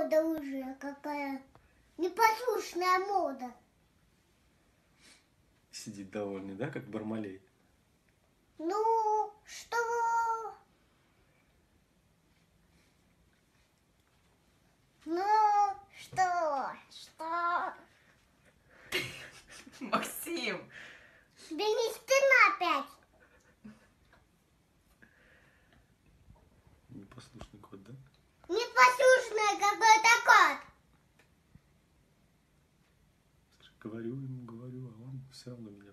Мода уже какая. Непослушная мода. Сидит довольный, да, как Бармалей? Ну, что? Ну, что? Что? Максим! Да не стыдно опять? Непослушный кот, да? Непослушная какой-то кот. Говорю ему, говорю, а он все равно меня